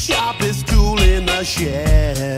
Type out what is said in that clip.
sharpest tool in the shed.